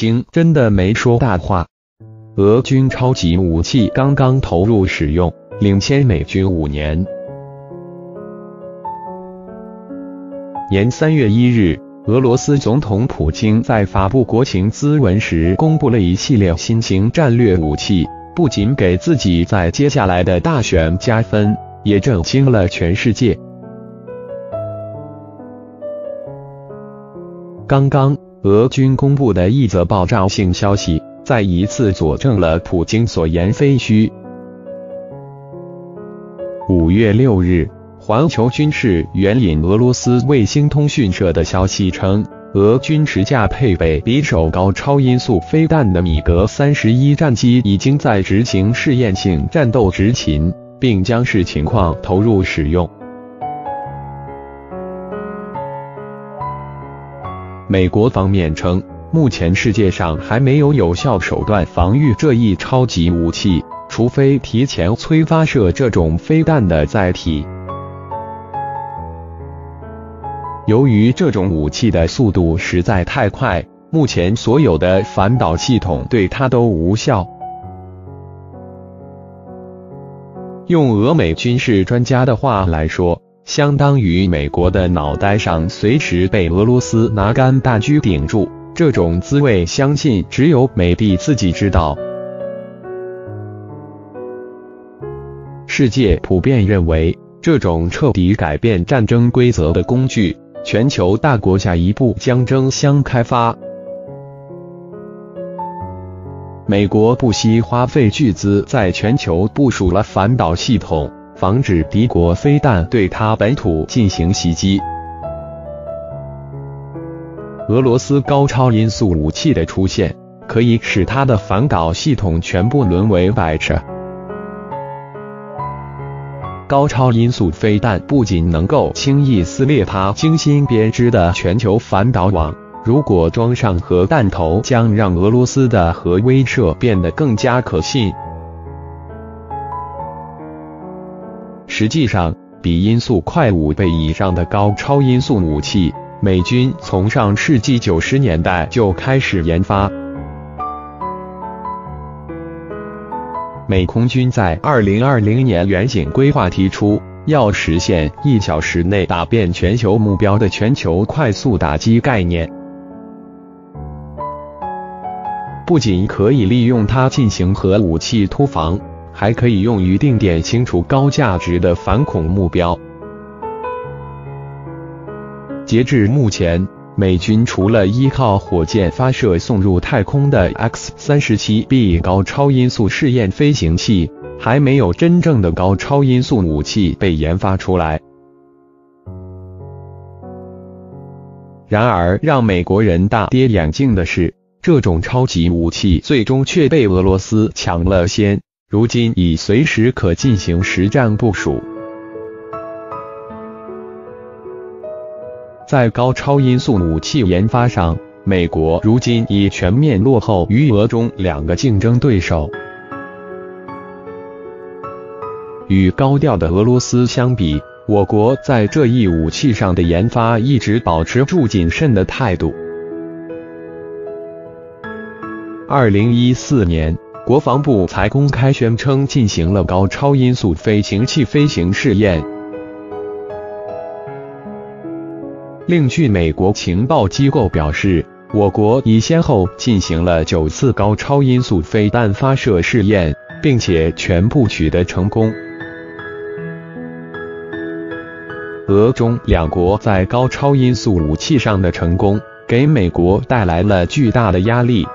京真的没说大话。俄军超级武器刚刚投入使用，领先美军五年。年三月一日，俄罗斯总统普京在发布国情咨文时，公布了一系列新型战略武器，不仅给自己在接下来的大选加分，也震惊了全世界。刚刚，俄军公布的一则爆炸性消息。再一次佐证了普京所言非虚。五月六日，环球军事援引俄罗斯卫星通讯社的消息称，俄军持架配备匕首高超音速飞弹的米格三十一战机已经在执行试验性战斗执勤，并将视情况投入使用。美国方面称。目前世界上还没有有效手段防御这一超级武器，除非提前催发射这种飞弹的载体。由于这种武器的速度实在太快，目前所有的反导系统对它都无效。用俄美军事专家的话来说，相当于美国的脑袋上随时被俄罗斯拿杆大狙顶住。这种滋味，相信只有美帝自己知道。世界普遍认为，这种彻底改变战争规则的工具，全球大国下一步将争相开发。美国不惜花费巨资，在全球部署了反导系统，防止敌国飞弹对它本土进行袭击。俄罗斯高超音速武器的出现，可以使它的反导系统全部沦为摆设。高超音速飞弹不仅能够轻易撕裂它精心编织的全球反导网，如果装上核弹头，将让俄罗斯的核威慑变得更加可信。实际上，比音速快五倍以上的高超音速武器。美军从上世纪九十年代就开始研发。美空军在二零二零年远景规划提出，要实现一小时内打遍全球目标的全球快速打击概念。不仅可以利用它进行核武器突防，还可以用于定点清除高价值的反恐目标。截至目前，美军除了依靠火箭发射送入太空的 X 三十七 B 高超音速试验飞行器，还没有真正的高超音速武器被研发出来。然而，让美国人大跌眼镜的是，这种超级武器最终却被俄罗斯抢了先，如今已随时可进行实战部署。在高超音速武器研发上，美国如今已全面落后于俄中两个竞争对手。与高调的俄罗斯相比，我国在这一武器上的研发一直保持住谨慎的态度。二零一四年，国防部才公开宣称进行了高超音速飞行器飞行试验。另据美国情报机构表示，我国已先后进行了九次高超音速飞弹发射试验，并且全部取得成功。俄中两国在高超音速武器上的成功，给美国带来了巨大的压力。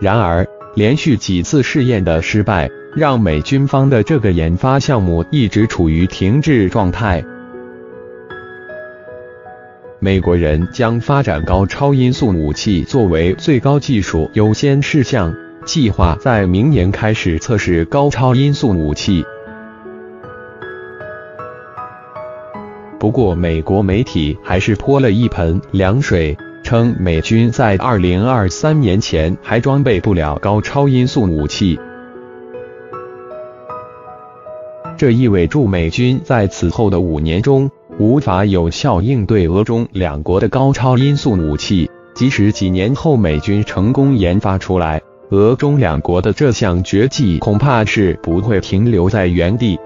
然而，连续几次试验的失败，让美军方的这个研发项目一直处于停滞状态。美国人将发展高超音速武器作为最高技术优先事项，计划在明年开始测试高超音速武器。不过，美国媒体还是泼了一盆凉水，称美军在二零二三年前还装备不了高超音速武器，这意味着美军在此后的五年中。无法有效应对俄中两国的高超音速武器，即使几年后美军成功研发出来，俄中两国的这项绝技恐怕是不会停留在原地。